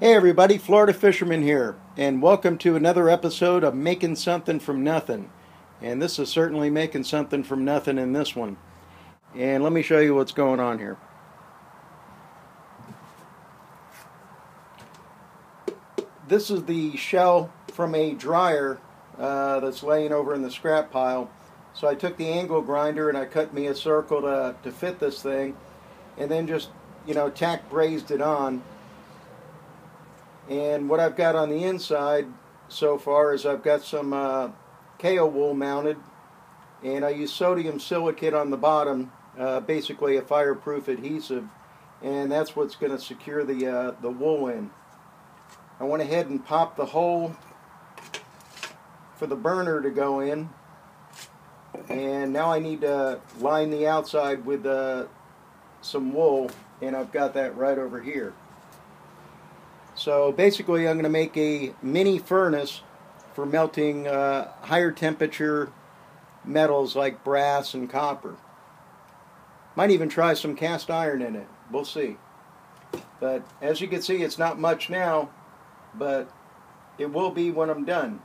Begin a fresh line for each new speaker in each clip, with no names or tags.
Hey everybody, Florida Fisherman here, and welcome to another episode of Making Something from Nothing. And this is certainly making something from nothing in this one. And let me show you what's going on here. This is the shell from a dryer uh, that's laying over in the scrap pile. So I took the angle grinder and I cut me a circle to, to fit this thing, and then just, you know, tack brazed it on and what I've got on the inside so far is I've got some uh, Kaowool mounted, and I use sodium silicate on the bottom, uh, basically a fireproof adhesive, and that's what's going to secure the, uh, the wool in. I went ahead and popped the hole for the burner to go in, and now I need to line the outside with uh, some wool, and I've got that right over here. So basically I'm going to make a mini furnace for melting uh, higher temperature metals like brass and copper. Might even try some cast iron in it. We'll see. But as you can see, it's not much now, but it will be when I'm done.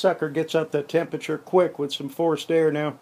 Sucker gets up the temperature quick with some forced air now.